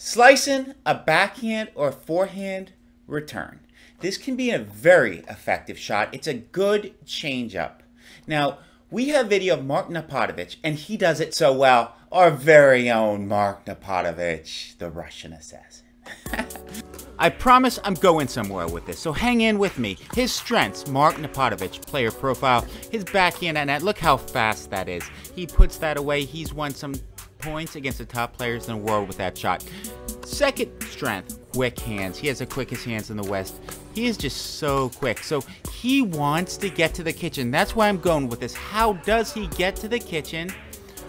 Slicing a backhand or forehand return. This can be a very effective shot. It's a good changeup. Now, we have video of Mark Napartovich, and he does it so well. Our very own Mark Napartovich, the Russian assassin. I promise I'm going somewhere with this, so hang in with me. His strengths, Mark Napartovich, player profile, his backhand and net, look how fast that is. He puts that away, he's won some points against the top players in the world with that shot. Second strength, quick hands. He has the quickest hands in the West. He is just so quick. So he wants to get to the kitchen. That's why I'm going with this. How does he get to the kitchen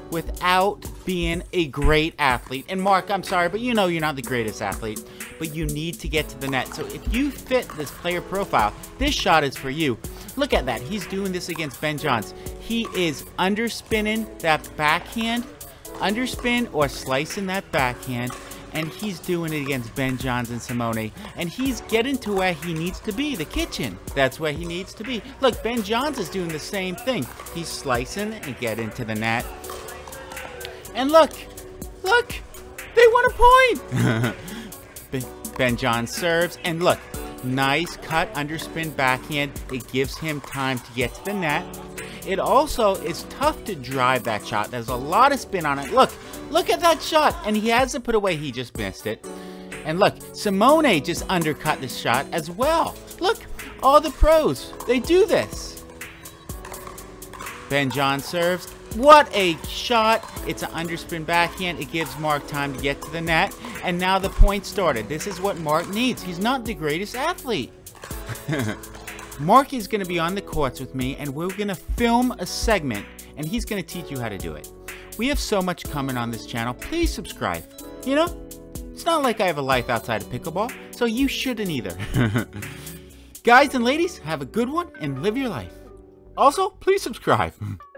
without being a great athlete? And Mark, I'm sorry, but you know you're not the greatest athlete, but you need to get to the net. So if you fit this player profile, this shot is for you. Look at that. He's doing this against Ben Johns. He is underspinning that backhand underspin or slicing that backhand and he's doing it against Ben Johns and Simone. And he's getting to where he needs to be, the kitchen. That's where he needs to be. Look, Ben Johns is doing the same thing. He's slicing and get into the net. And look, look, they won a point. ben Johns serves, and look, nice cut underspin backhand. It gives him time to get to the net. It also is tough to drive that shot. There's a lot of spin on it. Look, look at that shot. And he has to put away. He just missed it. And look, Simone just undercut this shot as well. Look, all the pros, they do this. Ben John serves. What a shot. It's an underspin backhand. It gives Mark time to get to the net. And now the point started. This is what Mark needs. He's not the greatest athlete. Mark is going to be on the courts with me and we're going to film a segment and he's going to teach you how to do it. We have so much coming on this channel. Please subscribe. You know, it's not like I have a life outside of pickleball, so you shouldn't either. Guys and ladies, have a good one and live your life. Also, please subscribe.